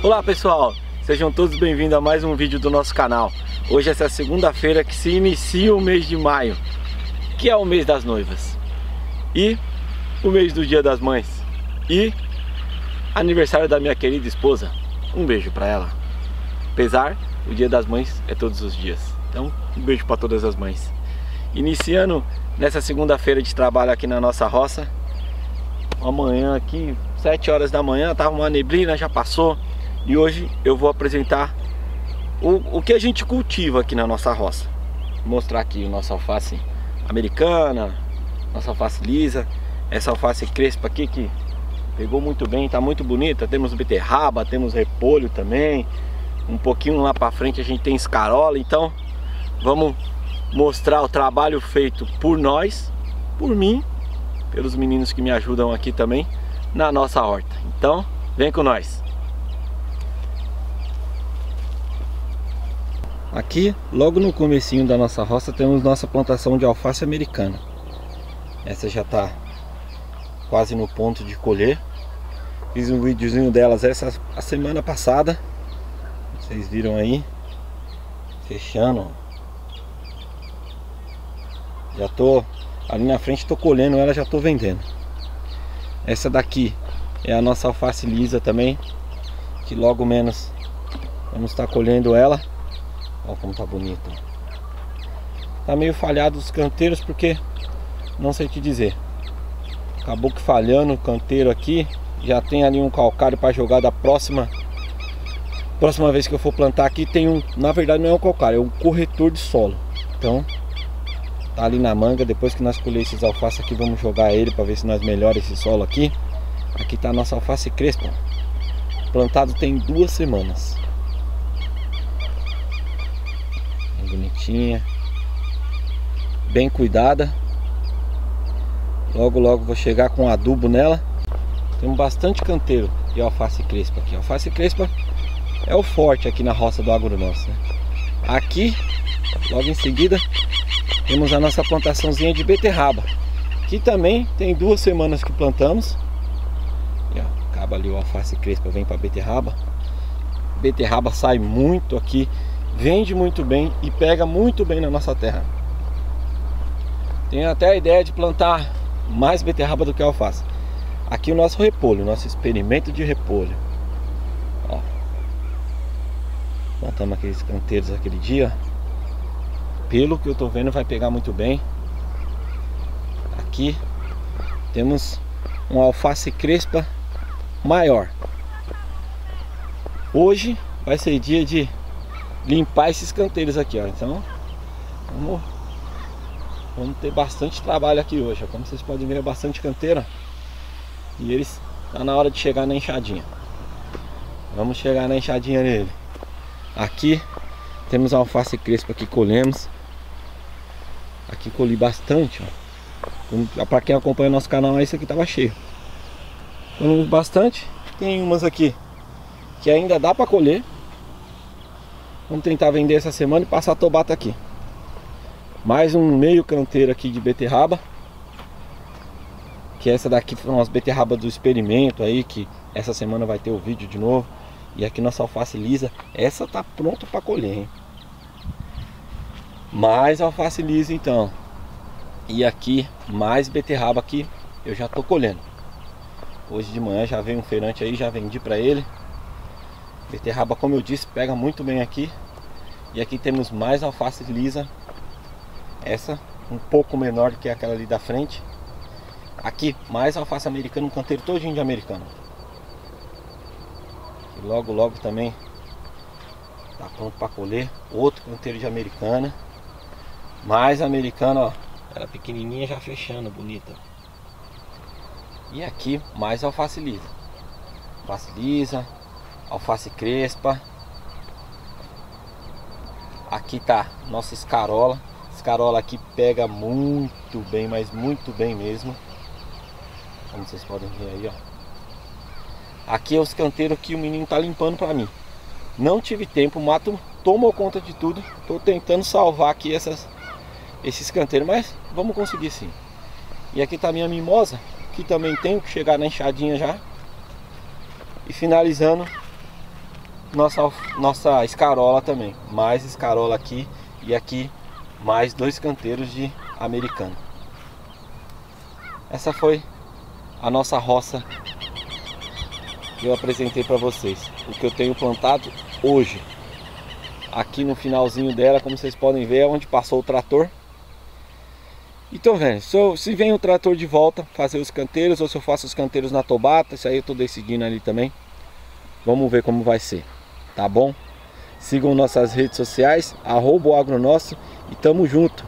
Olá pessoal, sejam todos bem-vindos a mais um vídeo do nosso canal. Hoje essa é a segunda-feira que se inicia o mês de maio, que é o mês das noivas. E o mês do dia das mães. E aniversário da minha querida esposa. Um beijo para ela. Apesar, o dia das mães é todos os dias. Então, um beijo para todas as mães. Iniciando nessa segunda-feira de trabalho aqui na nossa roça. Amanhã aqui, 7 horas da manhã, tava uma neblina, já passou. E hoje eu vou apresentar o, o que a gente cultiva aqui na nossa roça. Vou mostrar aqui o nosso alface americana, nossa alface lisa, essa alface crespa aqui que pegou muito bem, tá muito bonita. Temos beterraba, temos repolho também. Um pouquinho lá para frente a gente tem escarola, então vamos mostrar o trabalho feito por nós, por mim, pelos meninos que me ajudam aqui também na nossa horta. Então, vem com nós. Aqui, logo no comecinho da nossa roça, temos nossa plantação de alface americana. Essa já está quase no ponto de colher. Fiz um videozinho delas essa a semana passada. Vocês viram aí. Fechando. Já tô ali na frente, tô colhendo ela, já tô vendendo. Essa daqui é a nossa alface lisa também, que logo menos vamos estar colhendo ela. Olha como tá bonito. Tá meio falhado os canteiros porque não sei te dizer. Acabou que falhando o canteiro aqui. Já tem ali um calcário para jogar da próxima próxima vez que eu for plantar aqui tem um, na verdade não é um calcário, é um corretor de solo. Então, tá ali na manga, depois que nós colher esses alface aqui, vamos jogar ele para ver se nós melhora esse solo aqui. Aqui tá a nossa alface crespa. Plantado tem duas semanas. Bem bonitinha. Bem cuidada. Logo logo vou chegar com adubo nela. Temos bastante canteiro de alface crespa aqui. Alface crespa é o forte aqui na roça do agronômico. Né? Aqui, logo em seguida, temos a nossa plantaçãozinha de beterraba. Que também tem duas semanas que plantamos. E, ó, acaba ali o alface crespa, vem para beterraba. Beterraba sai muito aqui, vende muito bem e pega muito bem na nossa terra. Tenho até a ideia de plantar mais beterraba do que alface. Aqui o nosso repolho, nosso experimento de repolho. Ó. Plantamos aqueles canteiros aquele dia. Pelo que eu tô vendo vai pegar muito bem. Aqui temos um alface crespa maior. Hoje vai ser dia de limpar esses canteiros aqui, ó. Então, vamos Vamos ter bastante trabalho aqui hoje. Como vocês podem ver, é bastante canteira. E eles tá na hora de chegar na enxadinha. Vamos chegar na enxadinha nele. Aqui temos a alface crespa que colhemos. Aqui colhi bastante, ó. Para quem acompanha nosso canal, esse aqui tava cheio. Colhemos bastante. Tem umas aqui que ainda dá para colher. Vamos tentar vender essa semana e passar a tobata aqui. Mais um meio canteiro aqui de beterraba. Que essa daqui foram as beterrabas do experimento aí, que essa semana vai ter o vídeo de novo. E aqui nossa alface lisa, essa tá pronta para colher, hein? Mais alface lisa então. E aqui mais beterraba aqui, eu já tô colhendo. Hoje de manhã já veio um feirante aí, já vendi para ele. Beterraba, como eu disse, pega muito bem aqui. E aqui temos mais alface lisa essa um pouco menor que aquela ali da frente. Aqui, mais alface americana, um canteiro todinho de americano. E logo, logo também tá pronto para colher. Outro canteiro de americana. Mais americana, ó. Ela pequenininha já fechando, bonita. E aqui, mais alface lisa. Alface lisa, alface crespa. Aqui tá nossa escarola carola aqui pega muito bem, mas muito bem mesmo. Como vocês podem ver aí, ó. Aqui é os canteiros que o menino tá limpando para mim. Não tive tempo, o mato tomou conta de tudo. Tô tentando salvar aqui essas, esses canteiros, mas vamos conseguir sim. E aqui tá minha mimosa, que também tenho que chegar na enxadinha já. E finalizando nossa, nossa escarola também. Mais escarola aqui e aqui mais dois canteiros de americano. Essa foi a nossa roça que eu apresentei para vocês. O que eu tenho plantado hoje. Aqui no finalzinho dela, como vocês podem ver, é onde passou o trator. Então, velho, se vem o trator de volta fazer os canteiros ou se eu faço os canteiros na tobata, isso aí eu tô decidindo ali também. Vamos ver como vai ser, tá bom? Sigam nossas redes sociais, arroba o agronosso e tamo junto.